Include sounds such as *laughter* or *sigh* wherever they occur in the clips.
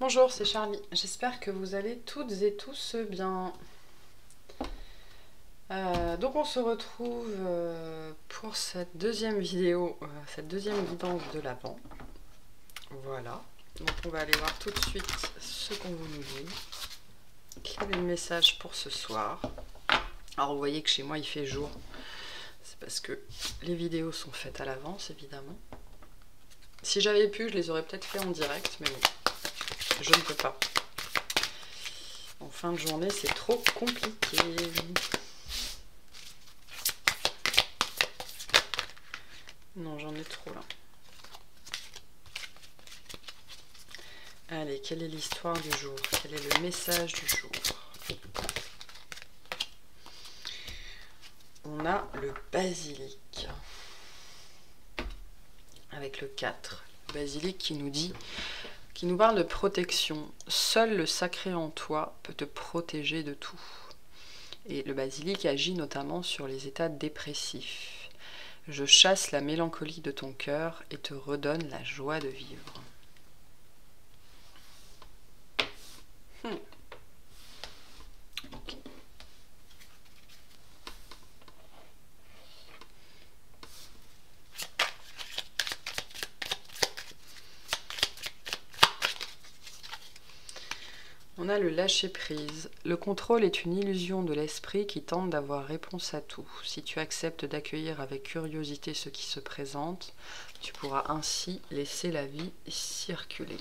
Bonjour, c'est Charlie. J'espère que vous allez toutes et tous bien. Euh, donc on se retrouve euh, pour cette deuxième vidéo, euh, cette deuxième guidance de l'avant. Voilà. Donc on va aller voir tout de suite ce qu'on vous nous dit. Quel est le message pour ce soir? Alors vous voyez que chez moi il fait jour. C'est parce que les vidéos sont faites à l'avance évidemment. Si j'avais pu, je les aurais peut-être fait en direct, mais bon, je ne peux pas. En fin de journée, c'est trop compliqué. Non, j'en ai trop là. Allez, quelle est l'histoire du jour? Quel est le message du jour? On a le basilic. Avec le 4. Le basilic qui nous dit, qui nous parle de protection. Seul le sacré en toi peut te protéger de tout. Et le basilic agit notamment sur les états dépressifs. Je chasse la mélancolie de ton cœur et te redonne la joie de vivre. Hmm. Le lâcher-prise. Le contrôle est une illusion de l'esprit qui tente d'avoir réponse à tout. Si tu acceptes d'accueillir avec curiosité ce qui se présente, tu pourras ainsi laisser la vie circuler.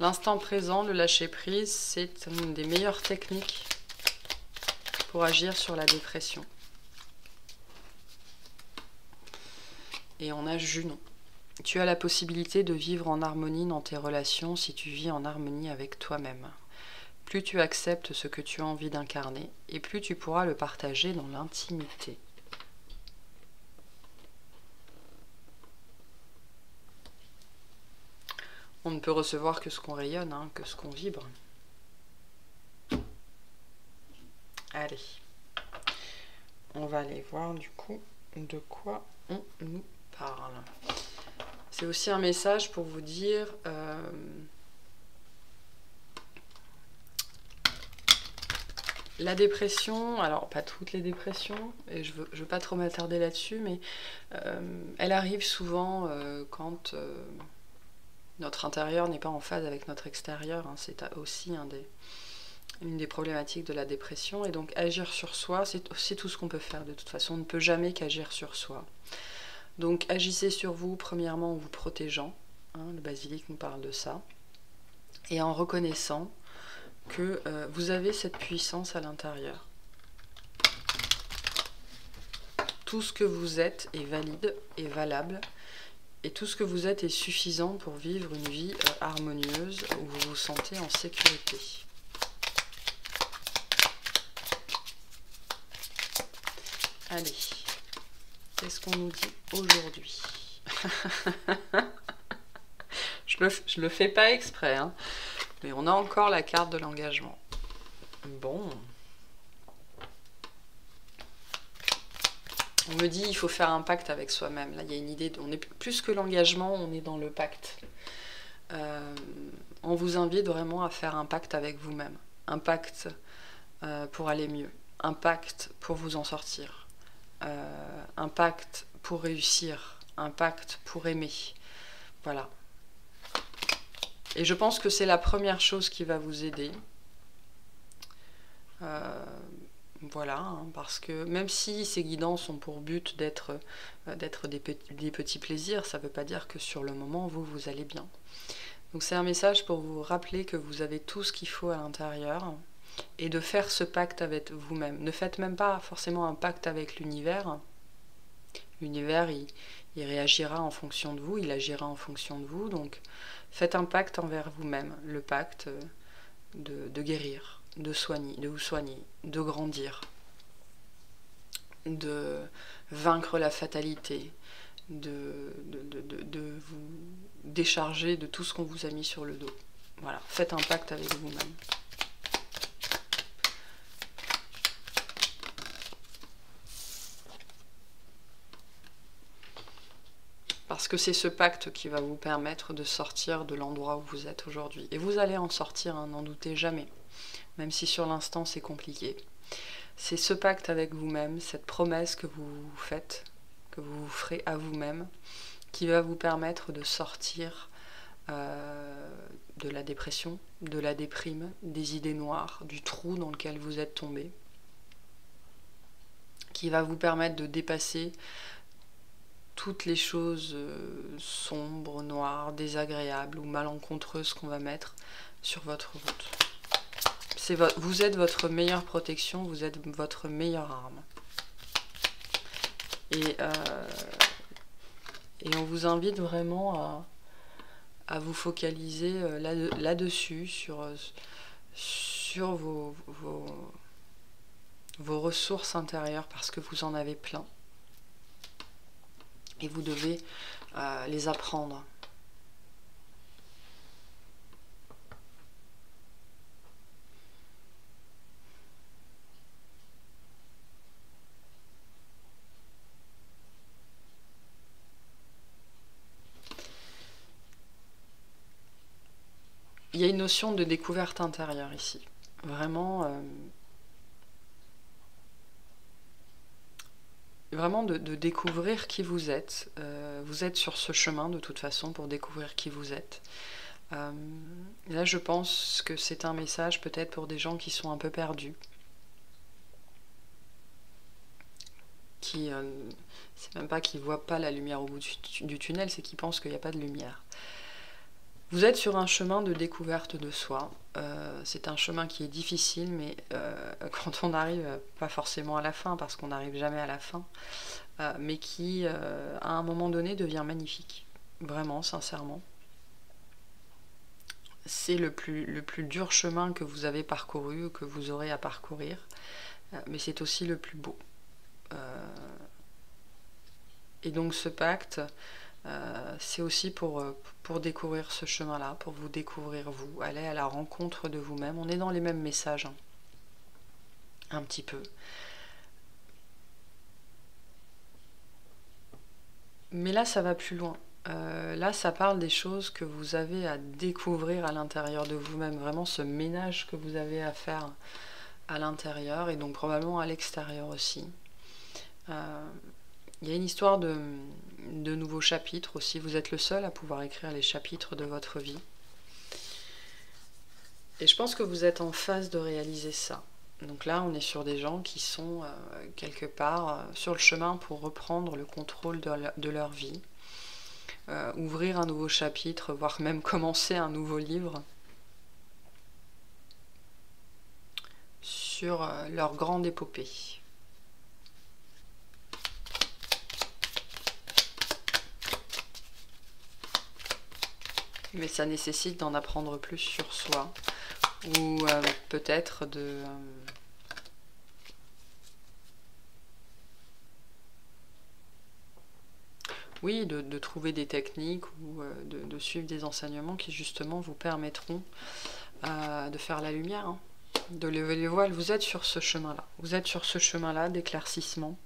L'instant présent, le lâcher-prise, c'est une des meilleures techniques pour agir sur la dépression. Et on a Junon. Tu as la possibilité de vivre en harmonie dans tes relations si tu vis en harmonie avec toi-même. Plus tu acceptes ce que tu as envie d'incarner, et plus tu pourras le partager dans l'intimité. On ne peut recevoir que ce qu'on rayonne, hein, que ce qu'on vibre. Allez, on va aller voir du coup de quoi on nous parle. C'est aussi un message pour vous dire euh, la dépression, alors pas toutes les dépressions, et je veux, veux pas trop m'attarder là-dessus, mais euh, elle arrive souvent euh, quand notre intérieur n'est pas en phase avec notre extérieur. Hein. c'est aussi une des problématiques de la dépression. Et donc agir sur soi, c'est tout ce qu'on peut faire de toute façon. On ne peut jamais qu'agir sur soi. Donc agissez sur vous, premièrement en vous protégeant. Hein, le basilic nous parle de ça. Et en reconnaissant que euh, vous avez cette puissance à l'intérieur. Tout ce que vous êtes est valide et valable. Et tout ce que vous êtes est suffisant pour vivre une vie euh, harmonieuse où vous vous sentez en sécurité. Allez, qu'est-ce qu'on nous dit aujourd'hui *laughs* je, le, le fais pas exprès, hein, mais on a encore la carte de l'engagement. Bon. On me dit il faut faire un pacte avec soi-même. Là, il y a une idée. on est plus que l'engagement, on est dans le pacte. Euh, on vous invite vraiment à faire un pacte avec vous-même. Un pacte euh, pour aller mieux. Un pacte pour vous en sortir euh, un pacte pour réussir, un pacte pour aimer. Voilà. Et je pense que c'est la première chose qui va vous aider. Euh, voilà, hein, parce que même si ces guidances ont pour but d'être euh, des, des, petits plaisirs, ça ne veut pas dire que sur le moment, vous, vous allez bien. Donc c'est un message pour vous rappeler que vous avez tout ce qu'il faut à l'intérieur, et de faire ce pacte avec vous-même. Ne faites même pas forcément un pacte avec l'univers. L'univers, il, réagira en fonction de vous, il agira en fonction de vous. Donc faites un pacte envers vous-même, le pacte de, guérir, de soigner, de vous soigner, de grandir, de vaincre la fatalité, de, de, vous décharger de tout ce qu'on vous a mis sur le dos. Voilà, faites un pacte avec vous-même. Parce que c'est ce pacte qui va vous permettre de sortir de l'endroit où vous êtes aujourd'hui. Et vous allez en sortir, hein, n'en doutez jamais. Même si sur l'instant c'est compliqué. C'est ce pacte avec vous-même, cette promesse que vous faites, que vous ferez à vous-même, qui va vous permettre de sortir euh, de la dépression, de la déprime, des idées noires, du trou dans lequel vous êtes tombé, qui va vous permettre de dépasser toutes les choses euh, sombres, noires, désagréables ou malencontreuses qu'on va mettre sur votre route. vous êtes votre meilleure protection, vous êtes votre meilleure arme. Et, euh, on vous invite vraiment à, vous focaliser euh, là-dessus, sur, vos ressources intérieures, parce que vous en avez plein et vous devez euh, les apprendre. Il y a une notion de découverte intérieure ici. Vraiment, euh, vraiment de, découvrir qui vous êtes. Euh, vous êtes sur ce chemin de toute façon pour découvrir qui vous êtes. Euh, là, je pense que c'est un message peut-être pour des gens qui sont un peu perdus. Qui, euh, c'est même pas qu'ils voient pas la lumière au bout du tunnel, c'est qu'ils pensent qu'il n'y a pas de lumière. Vous êtes sur un chemin de découverte de soi. Euh, c'est un chemin qui est difficile, mais euh, *laughs* quand on arrive, pas forcément à la fin, parce qu'on n'arrive jamais à la fin, euh, mais qui, à un moment donné, devient magnifique. Vraiment, sincèrement. C'est le plus, le plus dur chemin que vous avez parcouru, que vous aurez à parcourir, mais c'est aussi le plus beau. et donc ce pacte, euh, c'est aussi pour, euh, pour découvrir ce chemin-là, pour vous découvrir vous, aller à la rencontre de vous-même. On est dans les mêmes messages, hein. un petit peu. Mais là, ça va plus loin. Euh, là, ça parle des choses que vous avez à découvrir à l'intérieur de vous-même, vraiment ce ménage que vous avez à faire à l'intérieur et donc probablement à l'extérieur aussi. Il y a une histoire de, nouveaux chapitres aussi. Vous êtes le seul à pouvoir écrire les chapitres de votre vie. Et je pense que vous êtes en phase de réaliser ça. Donc là, on est sur des gens qui sont euh, quelque part euh, sur le chemin pour reprendre le contrôle de, leur vie, euh, ouvrir un nouveau chapitre, voire même *laughs* commencer un nouveau livre sur leur grande épopée. Mais ça nécessite d'en apprendre plus sur soi, ou euh, peut-être de... Euh, oui, de, trouver des techniques ou euh, de, suivre des enseignements qui justement vous permettront de faire la lumière, hein, de lever les voiles. Vous êtes sur ce chemin-là. Vous êtes sur ce chemin-là d'éclaircissement.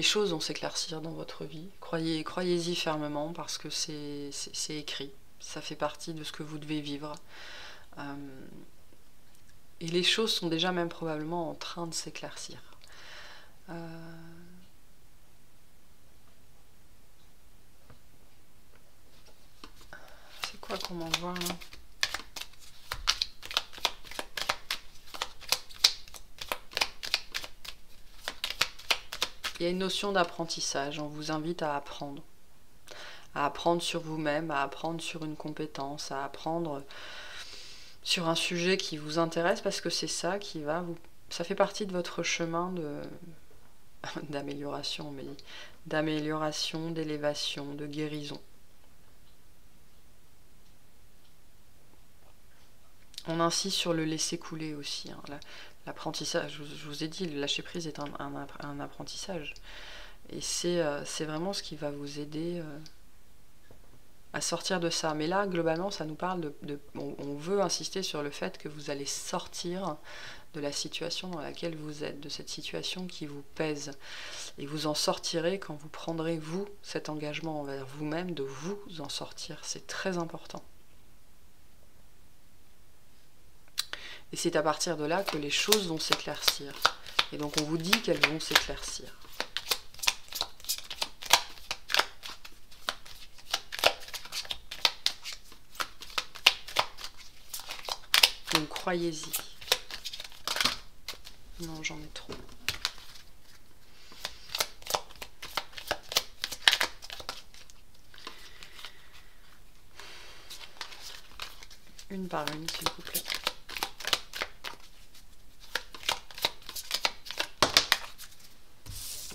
Les choses vont s'éclaircir dans votre vie. Croyez, croyez-y fermement parce que c'est écrit. Ça fait partie de ce que vous devez vivre. Euh, et les choses sont déjà même probablement en train de s'éclaircir. Euh, c'est quoi qu'on m'envoie là Il y a une notion d'apprentissage, on vous invite à apprendre. À apprendre sur vous-même, à apprendre sur une compétence, à apprendre sur un sujet qui vous intéresse parce que c'est ça qui va vous. Ça fait partie de votre chemin de *laughs* d'amélioration, mais d'amélioration, d'élévation, de guérison. On insiste sur le laisser couler aussi. Hein. L'apprentissage, je, vous ai dit, le lâcher prise est un, apprentissage. Et euh, c'est vraiment ce qui va vous aider euh, à sortir de ça. Mais là, globalement, ça nous parle de... on, veut insister sur le fait que vous allez sortir de la situation dans laquelle vous êtes, de cette situation qui vous pèse. Et vous en sortirez quand vous prendrez, vous, cet engagement envers vous-même de vous en sortir. C'est très important. Et c'est à partir de là que les choses vont s'éclaircir. Et donc on vous dit qu'elles vont s'éclaircir. Donc croyez-y. Non, j'en ai trop. Une par une, s'il vous plaît.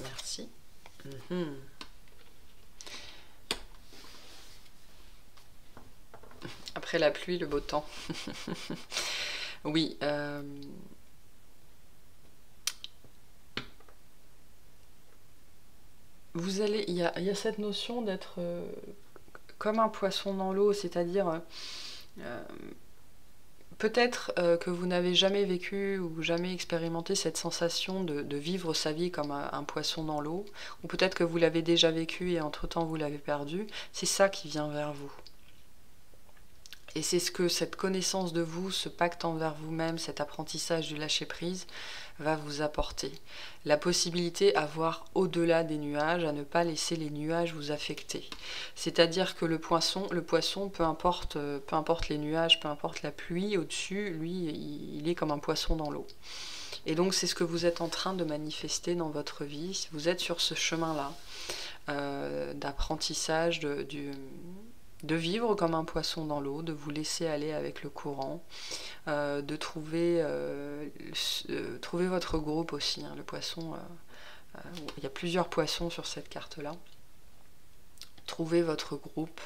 Merci. Mhm. Après la pluie, le beau temps. *laughs* oui. Euh, vous allez, il y a, cette notion d'être euh, comme un poisson dans l'eau, c'est-à-dire euh, peut-être euh, que vous n'avez jamais vécu ou jamais expérimenté cette sensation de, vivre sa vie comme un, poisson dans l'eau, ou peut-être que vous l'avez déjà vécu et entre-temps vous l'avez perdu, c'est ça qui vient vers vous. Et c'est ce que cette connaissance de vous, ce pacte envers vous-même, cet apprentissage du lâcher-prise va vous apporter. La possibilité à voir au-delà des nuages, à ne pas laisser les nuages vous affecter. C'est-à-dire que le poisson, le poisson, peu importe, peu importe les nuages, peu importe la pluie au-dessus, lui, il est comme un poisson dans l'eau. Et donc c'est ce que vous êtes en train de manifester dans votre vie. Vous êtes sur ce chemin-là euh, d'apprentissage du, de vivre comme un poisson dans l'eau, de vous laisser aller avec le courant, euh, de trouver, euh, euh, trouver votre groupe aussi. Hein, le poisson, il y a plusieurs poissons sur cette carte-là. Trouvez votre groupe.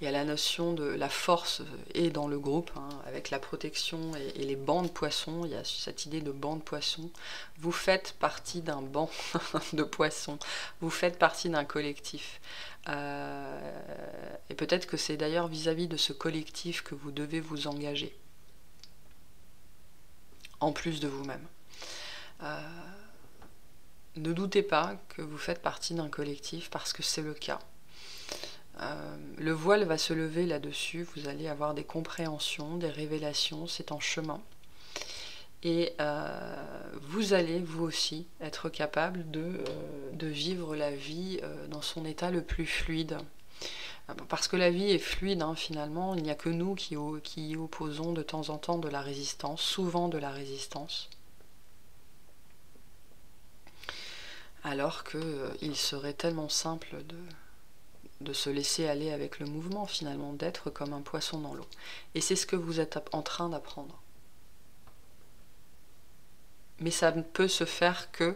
Il y a la notion de la force et dans le groupe, hein, avec la protection et, et, les bancs de poissons. Il y a cette idée de banc de poissons. Vous faites partie d'un banc *laughs* de poissons. Vous faites partie d'un collectif. Euh, et peut-être que c'est d'ailleurs vis-à-vis de ce collectif que vous devez vous engager, en plus de vous-même. Euh, ne doutez pas que vous faites partie d'un collectif parce que c'est le cas. Euh, le voile va se lever là-dessus, vous allez avoir des compréhensions, des révélations, c'est en chemin. Et euh, vous allez, vous aussi, être capable de, euh, vivre la vie dans son état le plus fluide. Parce que la vie est fluide, hein, finalement, il n'y a que nous qui, qui opposons de temps en temps de la résistance, souvent de la résistance. Alors qu'il serait tellement simple de, de se laisser aller avec le mouvement, finalement, d'être comme un poisson dans l'eau. Et c'est ce que vous êtes en train d'apprendre mais ça ne peut se faire que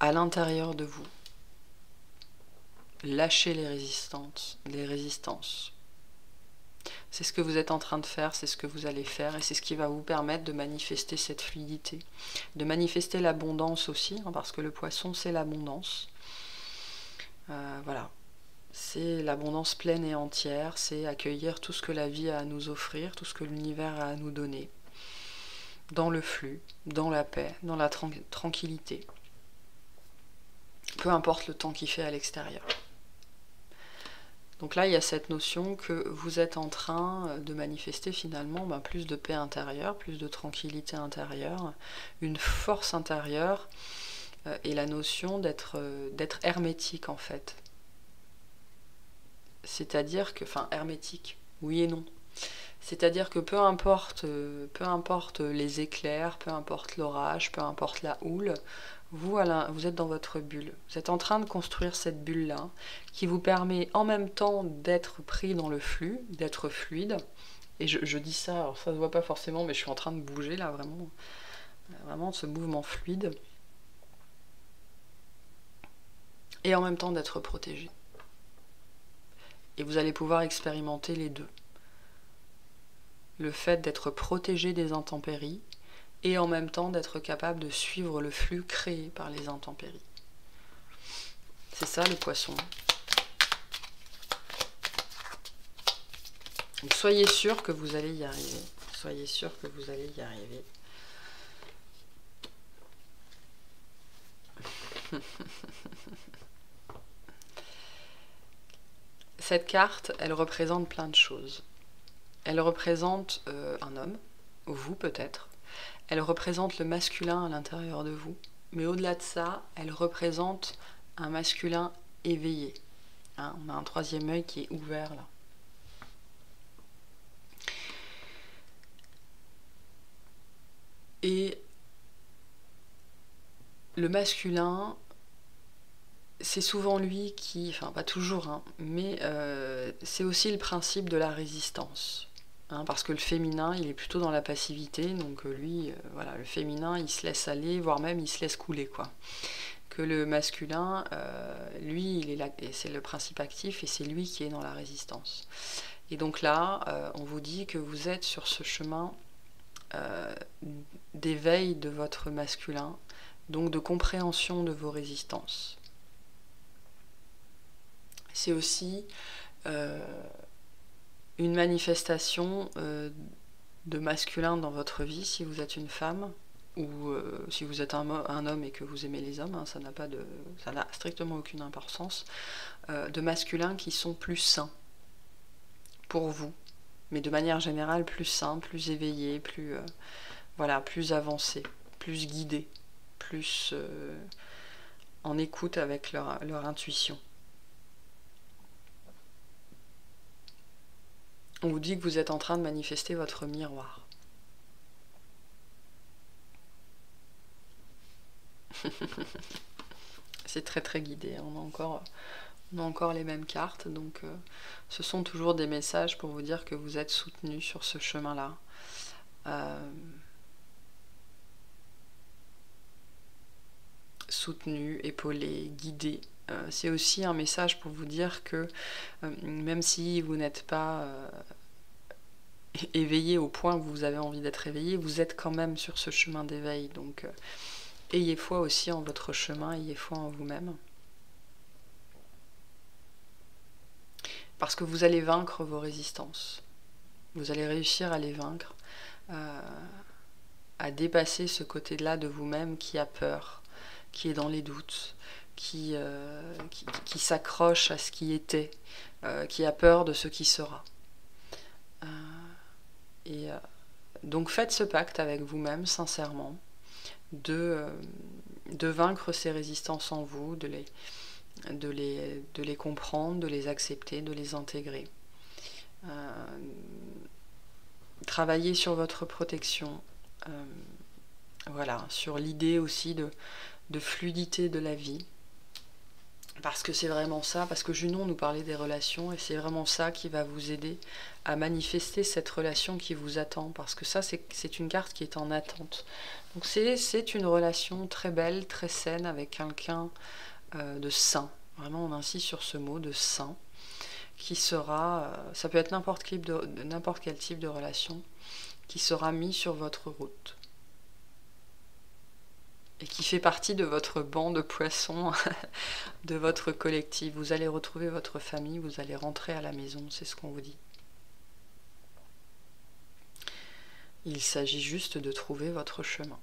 à l'intérieur de vous. Lâchez les résistances, les résistances. C'est ce que vous êtes en train de faire, c'est ce que vous allez faire, et c'est ce qui va vous permettre de manifester cette fluidité, de manifester l'abondance aussi, hein, parce que le poisson, c'est l'abondance. Euh, voilà, c'est l'abondance pleine et entière, c'est accueillir tout ce que la vie a à nous offrir, tout ce que l'univers a à nous donner dans le flux, dans la paix, dans la tranquillité. Peu importe le temps qu'il fait à l'extérieur. Donc là, il y a cette notion que vous êtes en train de manifester finalement ben, plus de paix intérieure, plus de tranquillité intérieure, une force intérieure euh, et la notion euh, d'être hermétique en fait. C'est-à-dire que, enfin hermétique, oui et non. C'est-à-dire que peu importe, euh, peu importe les éclairs, peu importe l'orage, peu importe la houle, vous, vous êtes dans votre bulle. Vous êtes en train de construire cette bulle-là qui vous permet en même temps d'être pris dans le flux, d'être fluide. Et je, dis ça, alors ça se voit pas forcément, mais je suis en train de bouger là, vraiment, vraiment ce mouvement fluide. Et en même temps d'être protégé. Et vous allez pouvoir expérimenter les deux le fait d'être protégé des intempéries et en même temps d'être capable de suivre le flux créé par les intempéries. C'est ça le poisson. soyez sûr que vous allez y arriver. Soyez sûr que vous allez y arriver. *laughs* Cette carte, elle représente plein de choses. Elle représente euh, un homme, vous peut-être. Elle représente le masculin à l'intérieur de vous. Mais au-delà de ça, elle représente un masculin éveillé. Hein, on a un troisième œil qui est ouvert là. Et le masculin, c'est souvent lui qui, enfin pas toujours, hein, mais euh, c'est aussi le principe de la résistance. Hein, parce que le féminin, il est plutôt dans la passivité, donc euh, lui, euh, voilà, le féminin, il se laisse aller, voire même il se laisse couler, quoi. Que le masculin, lui, il est c'est le principe actif, et c'est lui qui est dans la résistance. Et donc là, on vous dit que vous êtes sur ce chemin d'éveil de votre masculin, donc de compréhension de vos résistances. C'est aussi euh, une manifestation euh, de masculin dans votre vie si vous êtes une femme ou euh, si vous êtes un, homme et que vous aimez les hommes, hein, ça n'a pas de, ça n'a strictement aucune importance, de masculins qui sont plus sains pour vous, mais de manière générale plus sains, plus éveillés, plus voilà, plus avancés, plus guidés plus en écoute avec leur, intuition. On vous dit que vous êtes en train de manifester votre miroir. *laughs* C'est très très guidé. On a encore, on a encore les mêmes cartes. Donc euh, ce sont toujours des messages pour vous dire que vous êtes soutenu sur ce chemin-là. Euh, soutenu, épaulé, guidé. Euh, c'est aussi un message pour vous dire que euh, même si vous n'êtes pas euh, éveillé au point où vous avez envie d'être éveillé, vous êtes quand même sur ce chemin d'éveil. Donc ayez foi aussi en votre chemin, ayez foi en vous-même. Parce que vous allez vaincre vos résistances. Vous allez réussir à les vaincre, à dépasser ce côté-là de vous-même qui a peur, qui est dans les doutes, qui, euh, qui, s'accroche à ce qui était, euh, qui a peur de ce qui sera. Euh, et donc faites ce pacte avec vous-même, sincèrement, de, de vaincre ces résistances en vous, de les, de, les, de les comprendre, de les accepter, de les intégrer. travailler sur votre protection. voilà, sur l'idée aussi de, de fluidité de la vie. Parce que c'est vraiment ça, parce que Junon nous parlait des relations, et c'est vraiment ça qui va vous aider à manifester cette relation qui vous attend, parce que ça, c'est une carte qui est en attente. Donc c'est une relation très belle, très saine, avec quelqu'un euh, de sain. Vraiment, on insiste sur ce mot de sain, qui sera, euh, ça peut être n'importe quel type de relation, qui sera mis sur votre route et qui fait partie de votre banc de poissons, *laughs* de votre collectif. Vous allez retrouver votre famille, vous allez rentrer à la maison, c'est ce qu'on vous dit. Il s'agit juste de trouver votre chemin.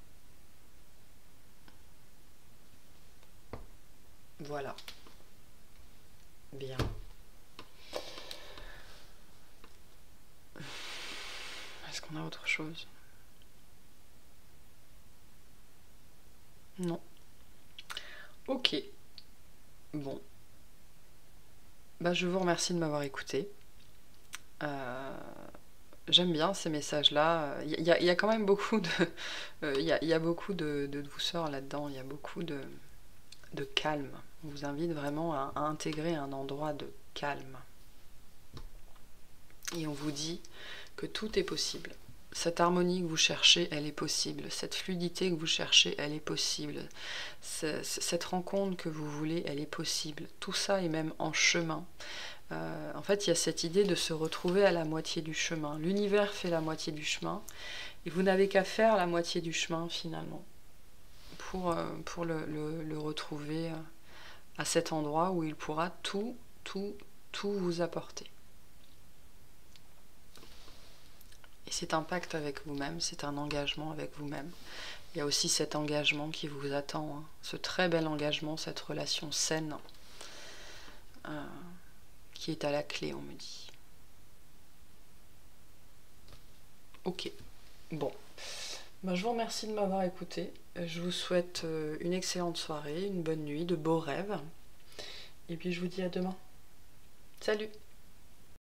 Voilà. Bien. Est-ce qu'on a autre chose? Non. Ok. Bon. Bah, je vous remercie de m'avoir écouté. Euh, j'aime bien ces messages-là. Il y, a quand même beaucoup de, *laughs* euh, il y, a, beaucoup de, douceur là-dedans. Il y a beaucoup de, de calme. On vous invite vraiment à intégrer un endroit de calme. Et on vous dit que tout est possible cette harmonie que vous cherchez, elle est possible. Cette fluidité que vous cherchez, elle est possible. Cette rencontre que vous voulez, elle est possible. Tout ça est même en chemin. Euh, en fait, il y a cette idée de se retrouver à la moitié du chemin. L'univers fait la moitié du chemin et vous n'avez qu'à faire la moitié du chemin finalement pour, euh, le, retrouver euh, à cet endroit où il pourra tout, tout, tout vous apporter. Et c'est un pacte avec vous-même, c'est un engagement avec vous-même. Il y a aussi cet engagement qui vous attend, hein. ce très bel engagement, cette relation saine euh, qui est à la clé, on me dit. Ok, bon. Ben, je vous remercie de m'avoir écouté. Je vous souhaite euh, une excellente soirée, une bonne nuit, de beaux rêves. Et puis je vous dis à demain. Salut